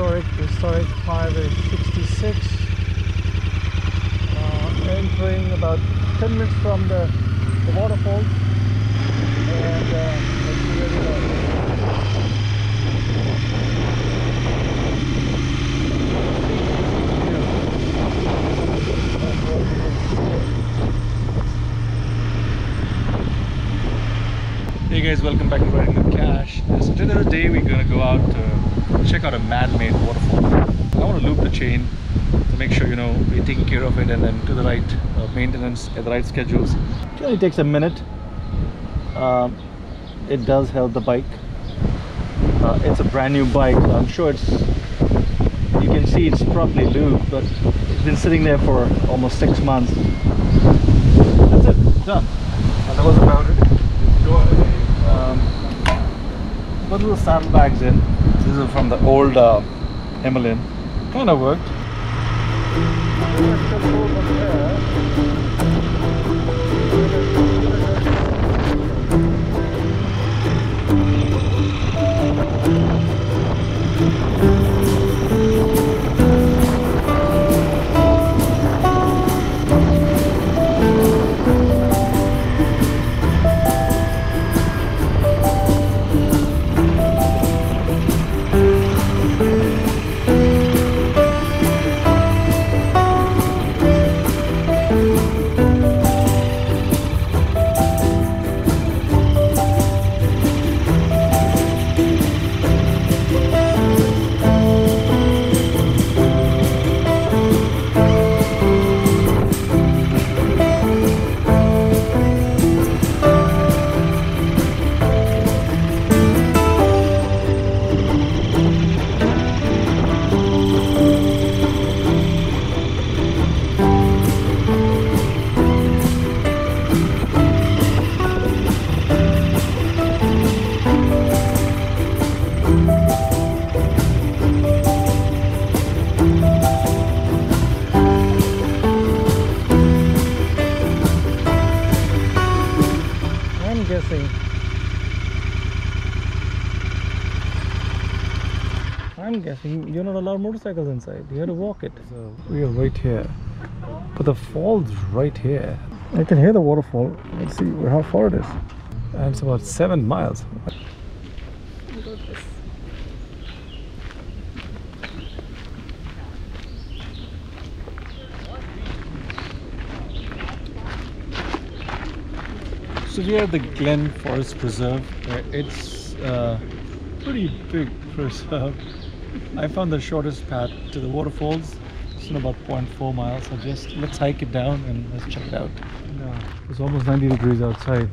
historic historic highway 66 uh, entering about 10 minutes from the, the waterfalls and uh. Hey guys, welcome back to Riding with Kash. So today we're gonna go out to check out a man-made waterfall. I want to loop the chain to make sure you know we're taking care of it and then to the right uh, maintenance at the right schedules. It only takes a minute. Um, it does help the bike. Uh, it's a brand new bike, I'm sure it's. You can see it's properly lubed, but it's been sitting there for almost six months. That's it, done. And that was about it. Um, put little saddlebags in. This is from the old uh, Himalayan. Kind of worked. You're not allowed motorcycles inside. You have to walk it. So we are right here. But the fall's right here. I can hear the waterfall. Let's see how far it is. And it's about seven miles. So we are at the Glen Forest Preserve. It's uh, pretty big preserve. I found the shortest path to the waterfalls. It's in about 0.4 miles. So just let's hike it down and let's check it out. It's almost 90 degrees outside.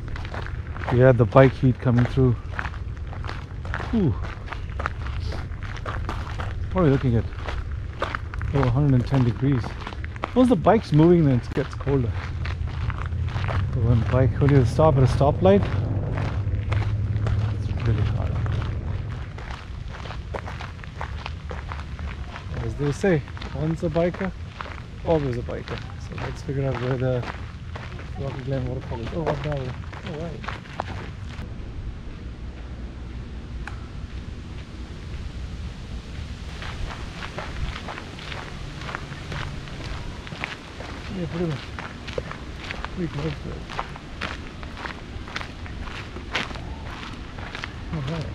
We had the bike heat coming through. Ooh. What are we looking at? Oh, 110 degrees. Once the bike's moving, then it gets colder. But when bike when you stop at a stoplight, it's really hot. They say, once a biker, always a biker. So let's figure out where the Rocky Glen waterfall is. Oh, what now? Oh, right. Yeah, pretty much. Pretty close to it. Alright.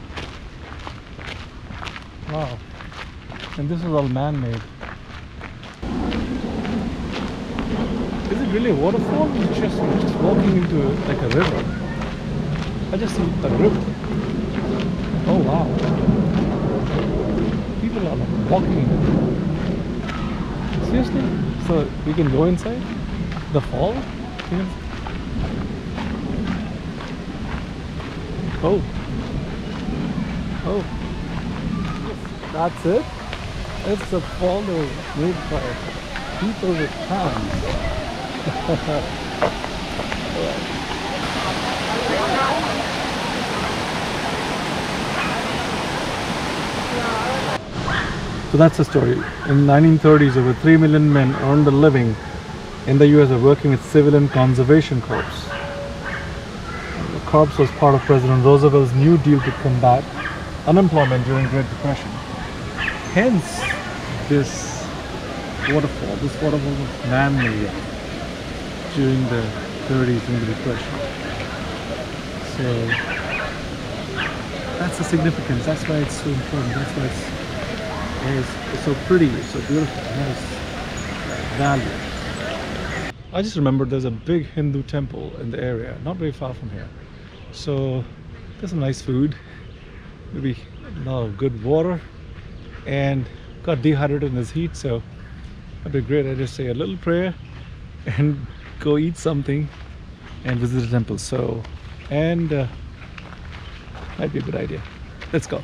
Wow. And this is all man-made. Is it really a waterfall? It's just, just walking into like a river. I just see a river. Oh wow. People are like walking. Seriously? So we can go inside? The fall? Yes. Oh. Oh. That's it? It's a fall made by people with hands. So that's the story. In 1930s, over 3 million men earned a living in the US of working with civilian conservation corps. The corps was part of President Roosevelt's New Deal to combat unemployment during Great Depression. hence this waterfall. This waterfall was man-made during the 30s during the depression. So that's the significance. That's why it's so important. That's why it's, it's, it's so pretty. It's so beautiful. It has value. I just remember there's a big Hindu temple in the area, not very far from here. So there's some nice food, maybe a lot of good water, and got dehydrated in this heat. So that'd be great. I just say a little prayer and go eat something and visit the temple. So, and uh, might be a good idea. Let's go.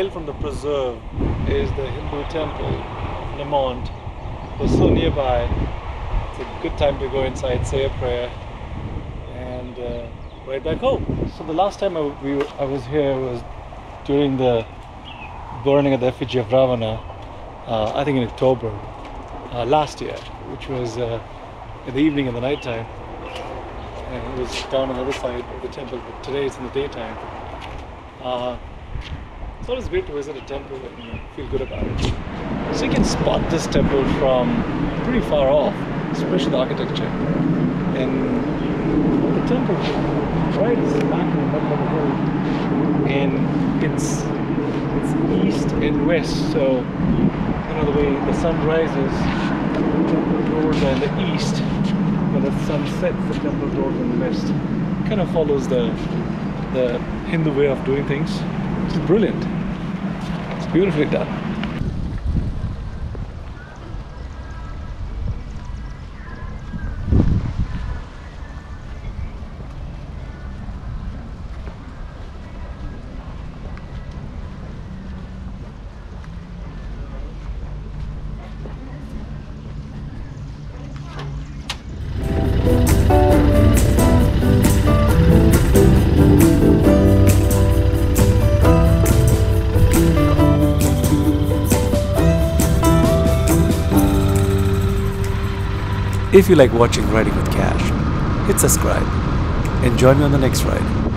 Mile from the preserve is the Hindu temple, Lemont. We're so nearby. It's a good time to go inside, say a prayer, and uh, right back home. So the last time I, we I was here was during the burning of the effigy of Ravana, uh, I think in October uh, last year, which was uh, in the evening and the night time. And it was down on the other side of the temple, but today it's in the daytime. It's always great to visit a temple and feel good about it. So you can spot this temple from pretty far off, especially the architecture. And the temple, right, is back in the middle of the road. And it's it's east and west, so you know the way the sun rises, the temple doors are in the east, when the sun sets, the temple doors in the west. Kind of follows the the Hindu way of doing things. It's brilliant. It's beautifully done. If you like watching Riding with Kash, hit subscribe and join me on the next ride.